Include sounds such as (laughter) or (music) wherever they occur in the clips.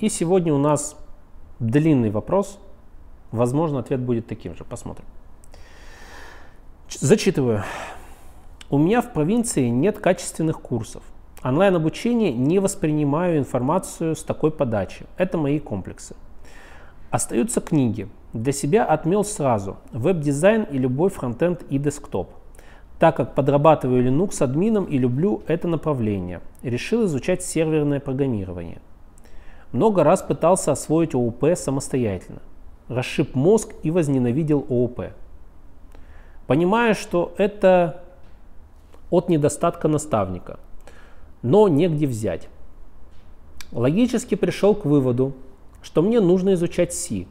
И сегодня у нас длинный вопрос. Возможно, ответ будет таким же. Посмотрим. Зачитываю. У меня в провинции нет качественных курсов. Онлайн-обучение не воспринимаю информацию с такой подачи. Это мои комплексы. Остаются книги. Для себя отмел сразу веб-дизайн и любой фронтенд и десктоп. Так как подрабатываю Linux админом и люблю это направление, решил изучать серверное программирование. Много раз пытался освоить ООП самостоятельно. Расшиб мозг и возненавидел ООП. Понимая, что это от недостатка наставника, но негде взять. Логически пришел к выводу, что мне нужно изучать C.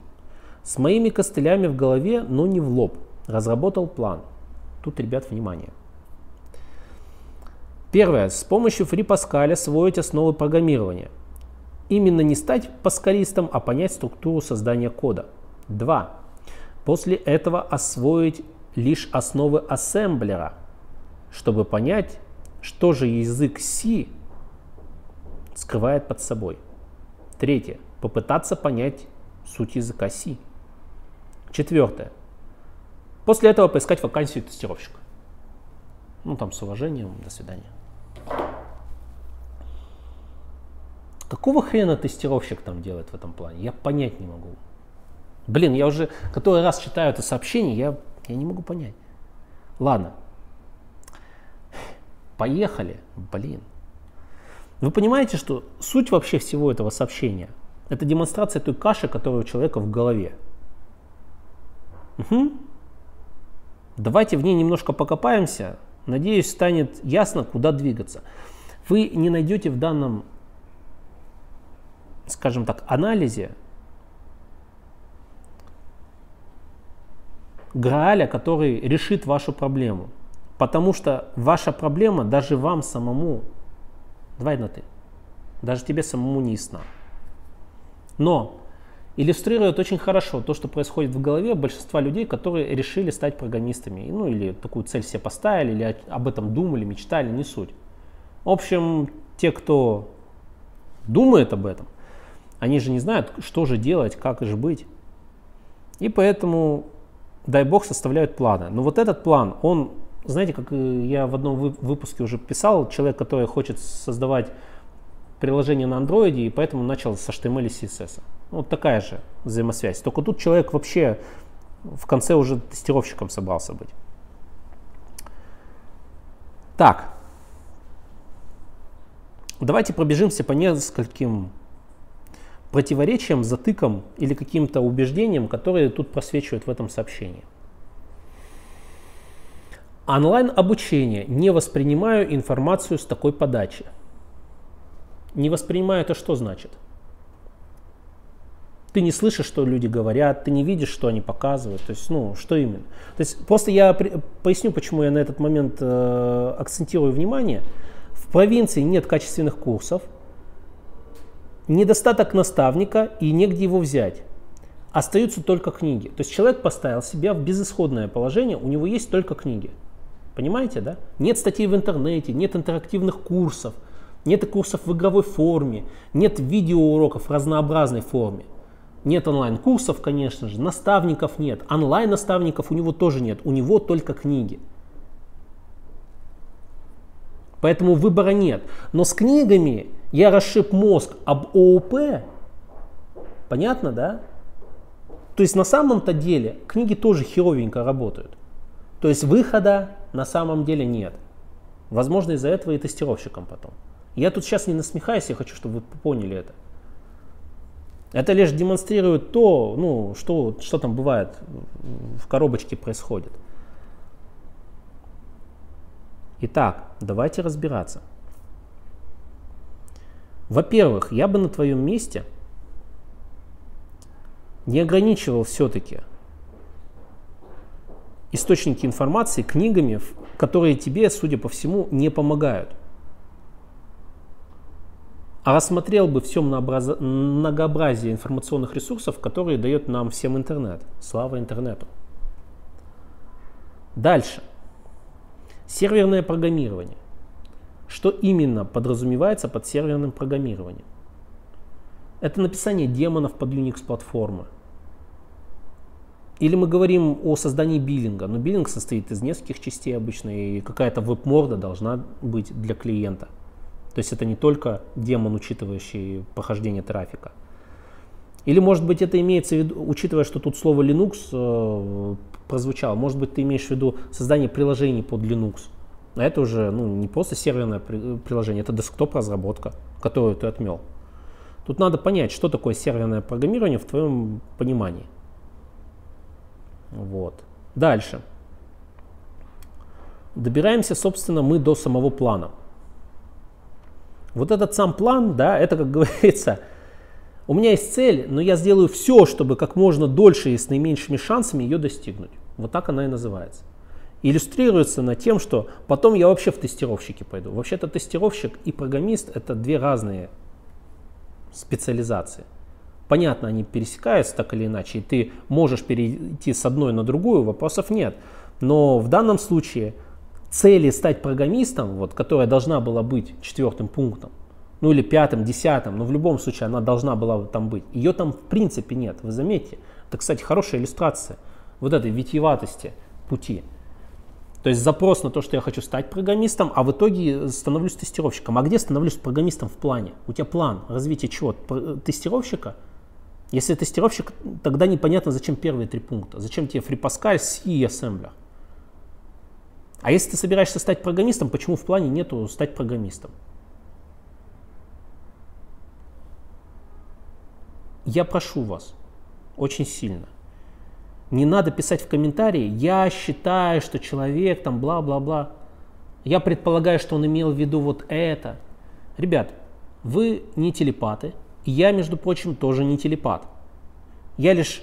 С моими костылями в голове, но не в лоб. Разработал план. Тут, ребят, внимание. Первое. С помощью FreePascal освоить основы программирования. Именно не стать паскалистом, а понять структуру создания кода. Два. После этого освоить лишь основы ассемблера, чтобы понять, что же язык C скрывает под собой. Третье. Попытаться понять суть языка C. Четвертое. После этого поискать вакансию тестировщика. Ну, там с уважением, до свидания. Какого хрена тестировщик там делает в этом плане? Я понять не могу. Блин, я уже который раз читаю это сообщение, я, я не могу понять. Ладно. Поехали. Блин. Вы понимаете, что суть вообще всего этого сообщения – это демонстрация той каши, которая у человека в голове. Угу. Давайте в ней немножко покопаемся. Надеюсь, станет ясно, куда двигаться. Вы не найдете в данном, скажем так, анализе Грааля, который решит вашу проблему. Потому что ваша проблема даже вам самому, давай на ты, даже тебе самому не ясна. Но иллюстрирует очень хорошо то, что происходит в голове большинства людей, которые решили стать программистами. Ну или такую цель себе поставили, или об этом думали, мечтали, не суть. В общем, те, кто думает об этом, они же не знают, что же делать, как же быть. И поэтому, дай бог, составляют планы. Но вот этот план, он знаете, как я в одном выпуске уже писал, человек, который хочет создавать приложение на Android, и поэтому начал с HTML и CSS. Вот такая же взаимосвязь. Только тут человек вообще в конце уже тестировщиком собрался быть. Так. Давайте пробежимся по нескольким противоречиям, затыкам или каким-то убеждениям, которые тут просвечивают в этом сообщении. Онлайн-обучение. Не воспринимаю информацию с такой подачи. Не воспринимаю это что значит? Ты не слышишь, что люди говорят, ты не видишь, что они показывают. То есть, ну, что именно? То есть, просто я при, поясню, почему я на этот момент э, акцентирую внимание. В провинции нет качественных курсов, недостаток наставника и негде его взять. Остаются только книги. То есть человек поставил себя в безысходное положение, у него есть только книги. Понимаете, да? Нет статей в интернете, нет интерактивных курсов, нет курсов в игровой форме, нет видеоуроков в разнообразной форме. Нет онлайн-курсов, конечно же, наставников нет, онлайн-наставников у него тоже нет, у него только книги. Поэтому выбора нет. Но с книгами я расшиб мозг об ООП. Понятно, да? То есть на самом-то деле книги тоже херовенько работают. То есть выхода на самом деле нет. Возможно, из-за этого и тестировщикам потом. Я тут сейчас не насмехаюсь, я хочу, чтобы вы поняли это. Это лишь демонстрирует то, ну, что, что там бывает в коробочке происходит. Итак, давайте разбираться. Во-первых, я бы на твоем месте не ограничивал все-таки источники информации книгами, которые тебе, судя по всему, не помогают. А рассмотрел бы все многообразие информационных ресурсов, которые дает нам всем интернет. Слава интернету. Дальше. Серверное программирование. Что именно подразумевается под серверным программированием? Это написание демонов под Unix-платформы. Или мы говорим о создании биллинга. Но биллинг состоит из нескольких частей обычно, и какая-то веб-морда должна быть для клиента. То есть это не только демон, учитывающий похождение трафика. Или, может быть, это имеется в виду, учитывая, что тут слово Linux э, прозвучало, может быть, ты имеешь в виду создание приложений под Linux. А это уже ну, не просто серверное приложение, это десктоп-разработка, которую ты отмел. Тут надо понять, что такое серверное программирование в твоем понимании. Вот. Дальше. Добираемся, собственно, мы до самого плана. Вот этот сам план, да, это, как (laughs) говорится, у меня есть цель, но я сделаю все, чтобы как можно дольше и с наименьшими шансами ее достигнуть. Вот так она и называется. Иллюстрируется на тем, что потом я вообще в тестировщики пойду. Вообще-то тестировщик и программист это две разные специализации. Понятно, они пересекаются так или иначе, и ты можешь перейти с одной на другую, вопросов нет. Но в данном случае цели стать программистом, вот, которая должна была быть четвертым пунктом, ну или пятым, десятым, но в любом случае она должна была там быть. Ее там в принципе нет, вы заметите. Это, кстати, хорошая иллюстрация вот этой витиеватости пути. То есть запрос на то, что я хочу стать программистом, а в итоге становлюсь тестировщиком. А где становлюсь программистом в плане? У тебя план развития чего? Тестировщика? Если тестировщик, тогда непонятно, зачем первые три пункта. Зачем тебе FreePascal, C и Assembler. А если ты собираешься стать программистом, почему в плане нету стать программистом? Я прошу вас очень сильно. Не надо писать в комментарии, я считаю, что человек там бла-бла-бла. Я предполагаю, что он имел в виду вот это. Ребят, вы не телепаты, я, между прочим, тоже не телепат. Я лишь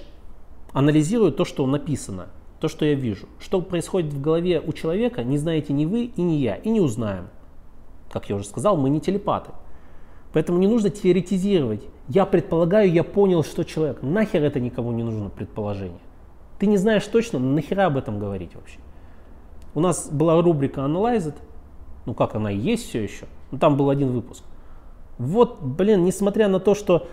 анализирую то, что написано, то, что я вижу. Что происходит в голове у человека, не знаете ни вы и ни я, и не узнаем. Как я уже сказал, мы не телепаты. Поэтому не нужно теоретизировать. Я предполагаю, я понял, что человек. Нахер это никому не нужно предположение. Ты не знаешь точно, нахера об этом говорить вообще. У нас была рубрика Analyzed, ну как она и есть все еще, но там был один выпуск. Вот, блин, несмотря на то, что,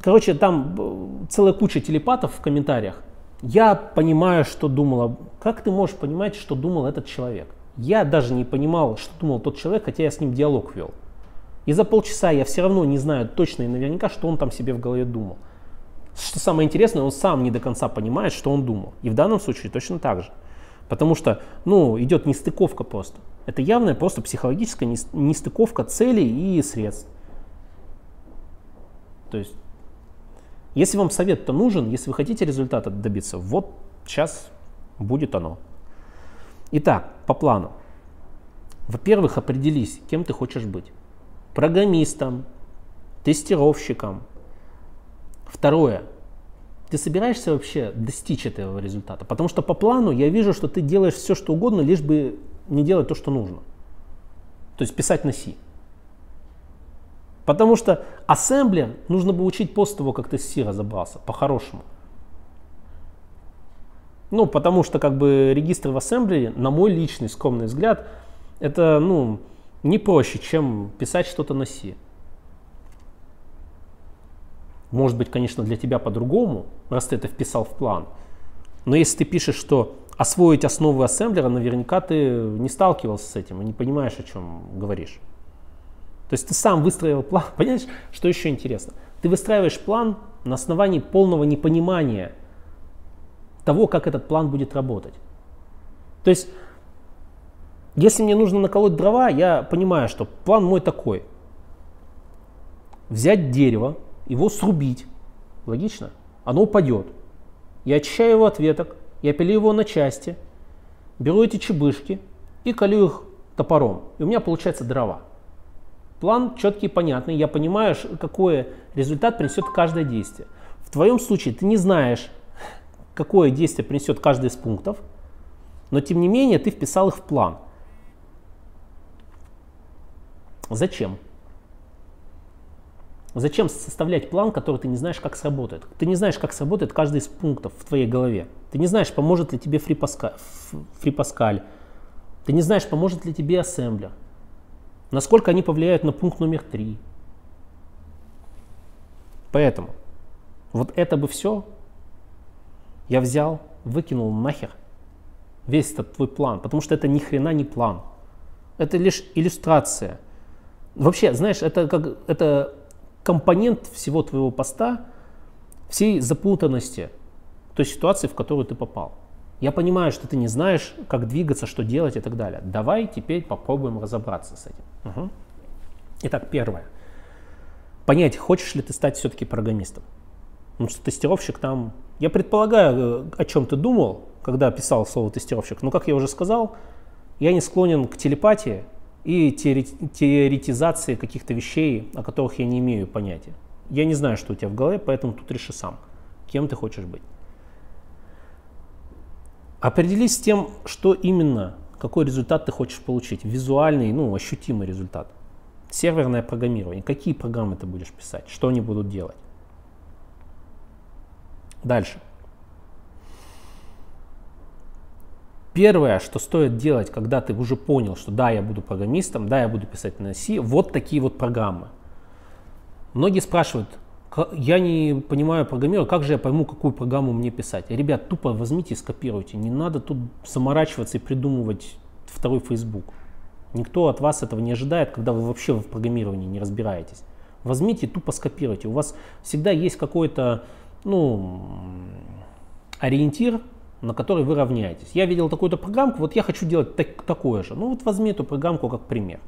короче, там э, целая куча телепатов в комментариях, я понимаю, что думала. Как ты можешь понимать, что думал этот человек? Я даже не понимал, что думал тот человек, хотя я с ним диалог вел. И за полчаса я все равно не знаю точно и наверняка, что он там себе в голове думал. Что самое интересное, он сам не до конца понимает, что он думал. И в данном случае точно так же. Потому что, ну, идет нестыковка просто. Это явная просто психологическая нестыковка целей и средств. То есть, если вам совет-то нужен, если вы хотите результата добиться, вот сейчас будет оно. Итак, по плану. Во-первых, определись, кем ты хочешь быть. Программистом, тестировщиком. Второе, ты собираешься вообще достичь этого результата? Потому что по плану я вижу, что ты делаешь все, что угодно, лишь бы не делать то, что нужно. То есть писать на C. Потому что ассемблер нужно бы учить после того, как ты с C разобрался, по-хорошему. Ну, потому что как бы регистр в ассемблере, на мой личный скромный взгляд, это ну, не проще, чем писать что-то на C. Может быть, конечно, для тебя по-другому, раз ты это вписал в план. Но если ты пишешь, что освоить основы ассемблера, наверняка ты не сталкивался с этим и не понимаешь, о чем говоришь. То есть ты сам выстроил план. (laughs) Понимаешь, что еще интересно? Ты выстраиваешь план на основании полного непонимания того, как этот план будет работать. То есть, если мне нужно наколоть дрова, я понимаю, что план мой такой. Взять дерево, его срубить. Логично? Оно упадет. Я очищаю его от веток, я пилю его на части, беру эти чебышки и колю их топором. И у меня получается дрова. План четкий и понятный, я понимаю, какой результат принесет каждое действие. В твоем случае ты не знаешь, какое действие принесет каждый из пунктов, но тем не менее ты вписал их в план. Зачем? Зачем составлять план, который ты не знаешь, как сработает? Ты не знаешь, как сработает каждый из пунктов в твоей голове. Ты не знаешь, поможет ли тебе FreePascal. Ты не знаешь, поможет ли тебе ассемблер. Насколько они повлияют на пункт номер три. Поэтому вот это бы все я взял, выкинул нахер весь этот твой план, потому что это ни хрена не план. Это лишь иллюстрация. Вообще, знаешь, это как это компонент всего твоего поста, всей запутанности той ситуации, в которую ты попал. Я понимаю, что ты не знаешь, как двигаться, что делать и так далее. Давай теперь попробуем разобраться с этим. Угу. Итак, первое. Понять, хочешь ли ты стать все-таки программистом. Потому что тестировщик там... Я предполагаю, о чем ты думал, когда писал слово тестировщик. Но, как я уже сказал, я не склонен к телепатии и теоретизации каких-то вещей, о которых я не имею понятия. Я не знаю, что у тебя в голове, поэтому тут реши сам, кем ты хочешь быть. Определись с тем, что именно, какой результат ты хочешь получить. Визуальный, ну, ощутимый результат. Серверное программирование. Какие программы ты будешь писать? Что они будут делать? Дальше. Первое, что стоит делать, когда ты уже понял, что да, я буду программистом, да, я буду писать на C, вот такие вот программы. Многие спрашивают, я не понимаю программирование, как же я пойму, какую программу мне писать? Ребят, тупо возьмите и скопируйте. Не надо тут заморачиваться и придумывать второй Facebook. Никто от вас этого не ожидает, когда вы вообще в программировании не разбираетесь. Возьмите и тупо скопируйте. У вас всегда есть какой-то ну, ориентир, на который вы равняетесь. Я видел такую-то программку, вот я хочу делать так, такое же. Ну вот возьми эту программку как пример.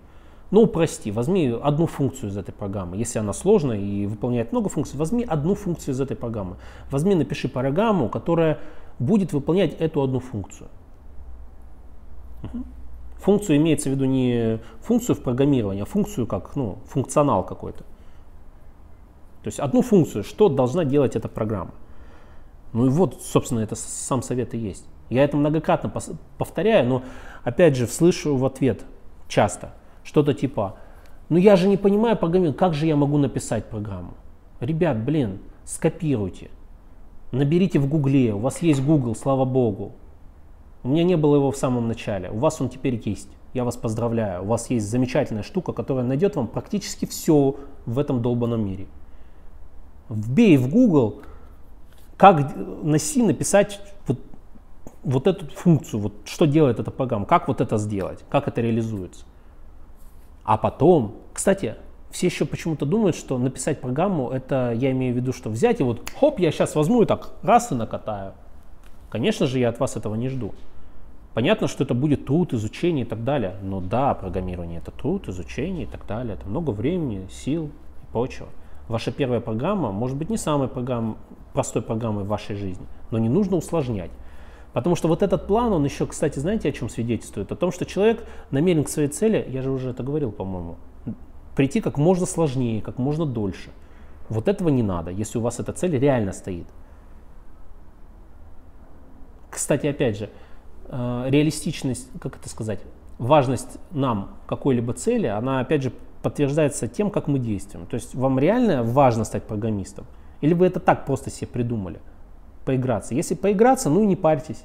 Ну, прости, возьми одну функцию из этой программы. Если она сложная и выполняет много функций, возьми одну функцию из этой программы. Возьми, напиши программу, которая будет выполнять эту одну функцию. Функцию имеется в виду не функцию в программировании, а функцию как ну, функционал какой-то. То есть одну функцию, что должна делать эта программа. Ну и вот, собственно, это сам совет и есть. Я это многократно повторяю, но опять же слышу в ответ часто – что-то типа, ну я же не понимаю программирование, как же я могу написать программу? Ребят, блин, скопируйте. Наберите в Гугле, у вас есть Google, слава богу. У меня не было его в самом начале, у вас он теперь есть. Я вас поздравляю, у вас есть замечательная штука, которая найдет вам практически все в этом долбанном мире. Вбей в Google, как на C написать вот, вот эту функцию, вот что делает эта программа, как вот это сделать, как это реализуется. А потом, кстати, все еще почему-то думают, что написать программу, это я имею в виду, что взять и вот, хоп, я сейчас возьму и так раз и накатаю. Конечно же, я от вас этого не жду. Понятно, что это будет труд, изучение и так далее. Но да, программирование это труд, изучение и так далее. Это много времени, сил и прочего. Ваша первая программа может быть не самой программ, простой программой в вашей жизни, но не нужно усложнять. Потому что вот этот план, он еще, кстати, знаете, о чем свидетельствует? О том, что человек намерен к своей цели, я же уже это говорил, по-моему, прийти как можно сложнее, как можно дольше. Вот этого не надо, если у вас эта цель реально стоит. Кстати, опять же, э, реалистичность, как это сказать, важность нам какой-либо цели, она опять же подтверждается тем, как мы действуем. То есть вам реально важно стать программистом? Или вы это так просто себе придумали? поиграться. Если поиграться, ну и не парьтесь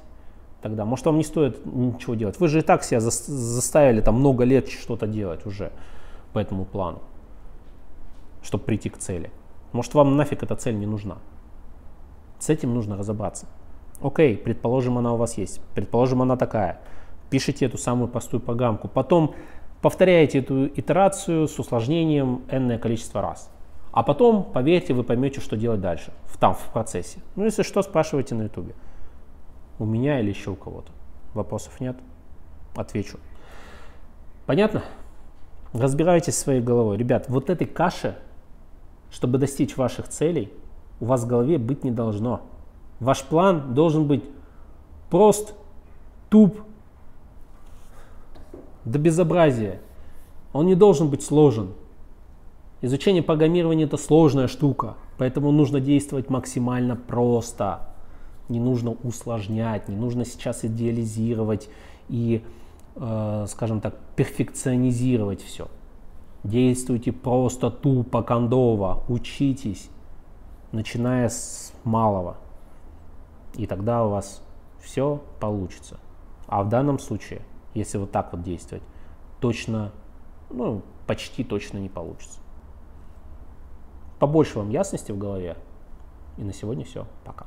тогда. Может, вам не стоит ничего делать. Вы же и так себя заставили там много лет что-то делать уже по этому плану, чтобы прийти к цели. Может, вам нафиг эта цель не нужна. С этим нужно разобраться. Окей, предположим, она у вас есть. Предположим, она такая. Пишите эту самую простую программку. Потом повторяете эту итерацию с усложнением n количество раз. А потом, поверьте, вы поймете, что делать дальше, в, там, в процессе. Ну, если что, спрашивайте на ютубе. У меня или еще у кого-то. Вопросов нет? Отвечу. Понятно? Разбирайтесь своей головой. Ребят, вот этой каши, чтобы достичь ваших целей, у вас в голове быть не должно. Ваш план должен быть прост, туп, до безобразия. Он не должен быть сложен. Изучение программирования это сложная штука, поэтому нужно действовать максимально просто. Не нужно усложнять, не нужно сейчас идеализировать и, э, скажем так, перфекционизировать все. Действуйте просто тупо, кондово, учитесь, начиная с малого. И тогда у вас все получится. А в данном случае, если вот так вот действовать, точно, ну, почти точно не получится. побольше вам ясности в голове. И на сегодня все. Пока.